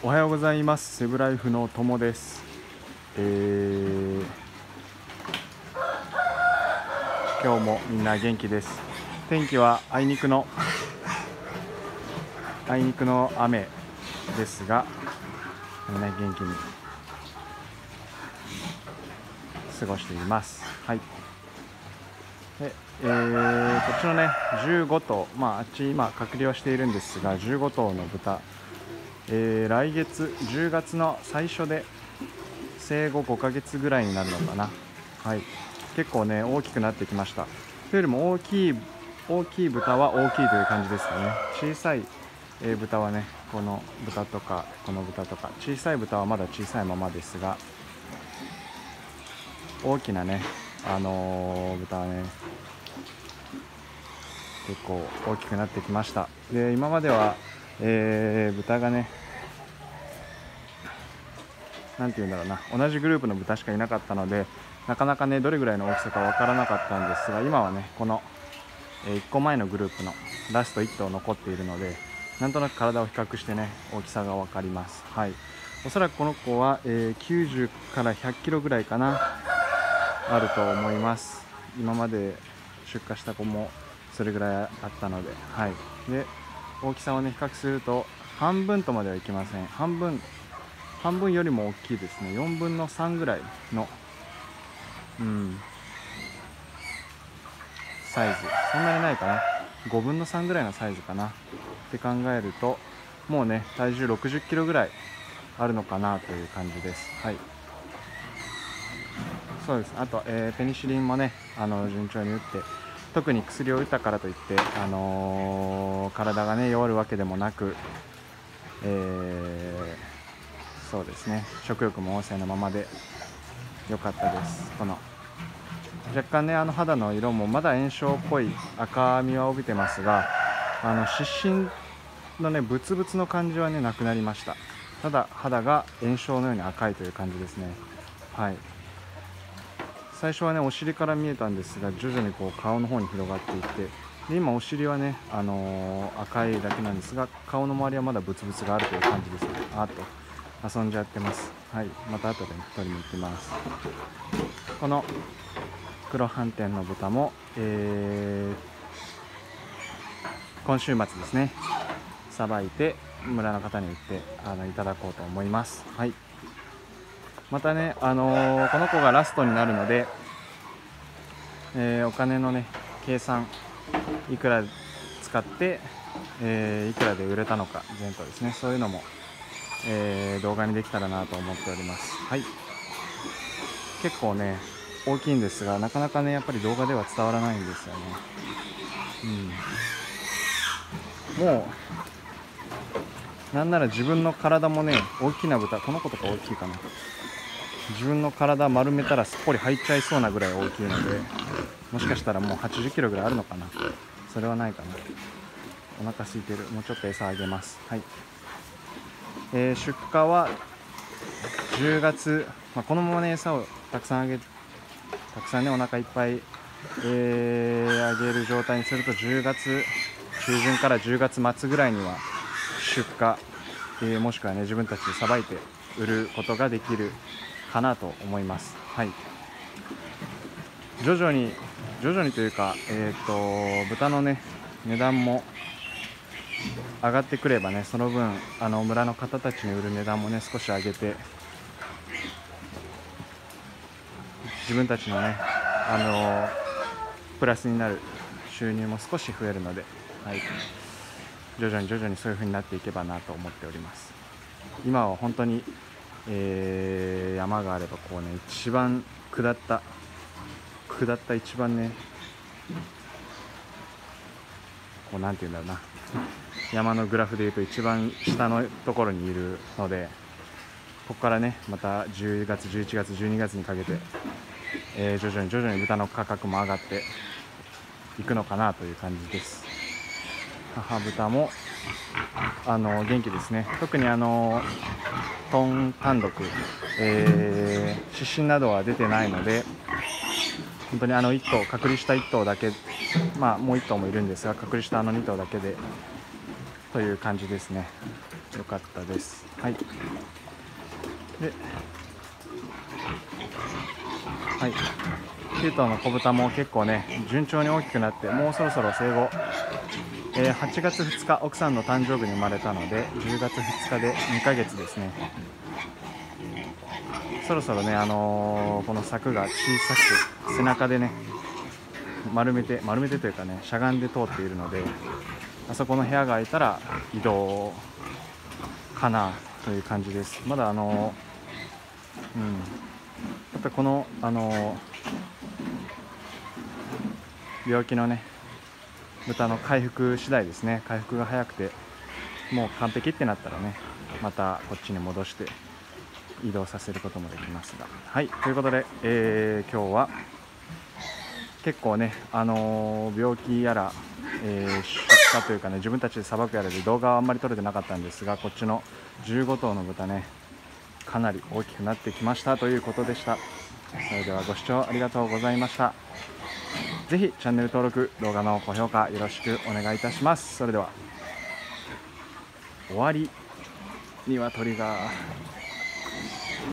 おはようございます。セブライフのともです。えー、今日もみんな元気です。天気はあいにくのあいにくの雨ですがみんな元気に過ごしています。はい。でえー、こっちのね15頭。まああっち今隔離はしているんですが15頭の豚えー、来月10月の最初で生後5ヶ月ぐらいになるのかな、はい、結構ね大きくなってきました。というよりも大きい大きい豚は大きいという感じですかね。小さい、えー、豚はねこの豚とかこの豚とか。小さい豚はまだ小さいままですが大きなねあのー、豚はね結構大きくなってきました。で今まではえー、豚がね何て言うんだろうな。同じグループの豚しかいなかったのでなかなかねどれぐらいの大きさか分からなかったんですが今はねこの、え1個前のグループのラスト1頭残っているのでなんとなく体を比較してね大きさが分かります。はい。おそらくこの子は、えー、90から100キロぐらいかなあると思います。今まで出荷した子もそれぐらいあったので。はい。で大きさをね比較すると半分とまではいきません。半分半分よりも大きいですね。4分の3ぐらいのうんサイズ。そんなにないかな。5分の3ぐらいのサイズかな。って考えるともうね体重60キロぐらいあるのかなという感じです。はい。そうです。あと、えー、ペニシリンもねあの順調に打って特に薬を打ったからといって、あのー、体がね弱るわけでもなく、えー、そうですね。食欲も旺盛なままで良かったです。この若干ねあの肌の色もまだ炎症っぽい赤みは帯びてますがあの湿疹のねブツブツの感じはねなくなりました。ただ肌が炎症のように赤いという感じですね。はい。最初はねお尻から見えたんですが徐々にこう顔の方に広がっていってで今お尻はね、あのー、赤いだけなんですが顔の周りはまだブツブツがあるという感じですね。あと遊んじゃってます。はい。また後で取りに行きます。この黒斑点の豚も、えー、今週末ですねさばいて村の方に売ってあのいただこうと思います。はい。またね、あのー、この子がラストになるので、えー、お金のね計算いくら使って、えー、いくらで売れたのか全頭ですね。そういうのも、え動画にできたらなと思っております。はい。結構ね大きいんですがなかなかねやっぱり動画では伝わらないんですよね。うん。もうなんなら自分の体もね大きな豚この子とか大きいかな。自分の体丸めたらすっぽり入っちゃいそうなぐらい大きいのでもしかしたらもう80キロぐらいあるのかな。それはないかな。お腹空いてる。もうちょっと餌あげます。はい、えー、出荷は10月、まあ、このままね餌をたくさんあげたくさんねお腹いっぱい、えー、あげる状態にすると10月中旬から10月末ぐらいには出荷、えー、もしくはね自分たちでさばいて売ることができる。かなと思います。はい、徐々に徐々にというか、えーと、豚のね値段も上がってくればねその分あの村の方たちに売る値段もね少し上げて自分たちのねあのプラスになる収入も少し増えるので、はい、徐々に徐々にそういう風になっていけばなと思っております。今は本当にえー、山があればこうね一番下った下った一番ねこうなんて言うんだろうな。山のグラフでいうと一番下のところにいるのでここからねまた10月11月12月にかけて、えー、徐々に徐々に豚の価格も上がっていくのかなという感じです。母豚もあの元気ですね。特にあのトン単独、えー、湿疹などは出てないので本当にあの1頭隔離した1頭だけまあもう1頭もいるんですが隔離したあの2頭だけでという感じですね。よかったです。はい。ではい。9頭の子豚も結構ね順調に大きくなってもうそろそろ生後、えー、8月2日奥さんの誕生日に生まれたので10月2日で2ヶ月ですね。そろそろね、あのー、この柵が小さく背中でね丸めて丸めてというかねしゃがんで通っているのであそこの部屋が開いたら移動かなという感じです。まだあのー、うん。やっぱこのあのー、病気のね豚の回復次第ですね。回復が早くてもう完璧ってなったらねまたこっちに戻して移動させることもできますが。はいということで、えー、今日は結構ね、あのー、病気やら、えー、出荷というかね自分たちでさばくやらで動画はあんまり撮れてなかったんですがこっちの15頭の豚ねかなり大きくなってきましたということでした。それではご視聴ありがとうございました。ぜひチャンネル登録動画の高評価よろしくお願いいたします。それでは終わり。には鳥が。